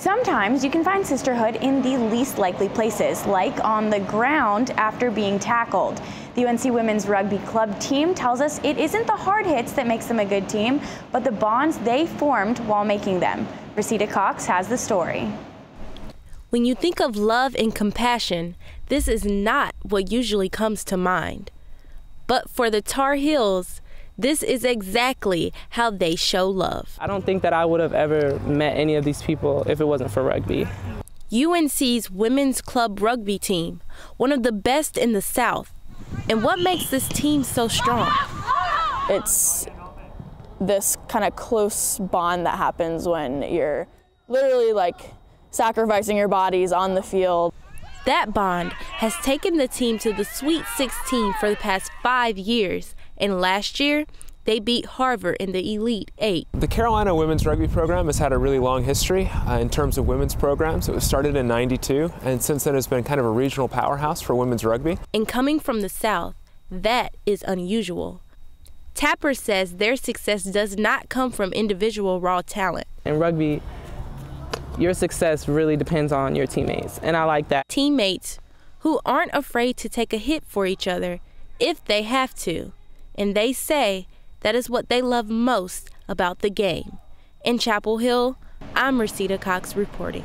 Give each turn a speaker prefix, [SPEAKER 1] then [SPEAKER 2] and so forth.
[SPEAKER 1] Sometimes you can find sisterhood in the least likely places, like on the ground after being tackled. The UNC Women's Rugby Club team tells us it isn't the hard hits that makes them a good team, but the bonds they formed while making them. Resita Cox has the story.
[SPEAKER 2] When you think of love and compassion, this is not what usually comes to mind. But for the Tar Heels, this is exactly how they show love.
[SPEAKER 3] I don't think that I would have ever met any of these people if it wasn't for rugby.
[SPEAKER 2] UNC's women's club rugby team, one of the best in the South. And what makes this team so strong?
[SPEAKER 4] It's this kind of close bond that happens when you're literally like sacrificing your bodies on the field.
[SPEAKER 2] That bond has taken the team to the Sweet 16 for the past five years and last year, they beat Harvard in the Elite Eight.
[SPEAKER 5] The Carolina women's rugby program has had a really long history uh, in terms of women's programs. It was started in 92, and since then it has been kind of a regional powerhouse for women's rugby.
[SPEAKER 2] And coming from the South, that is unusual. Tapper says their success does not come from individual raw talent.
[SPEAKER 3] In rugby, your success really depends on your teammates, and I like that.
[SPEAKER 2] Teammates who aren't afraid to take a hit for each other if they have to and they say that is what they love most about the game. In Chapel Hill, I'm Resita Cox reporting.